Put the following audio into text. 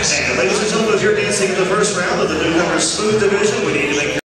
And ladies and gentlemen, if you're dancing in the first round of the newcomer smooth division, we need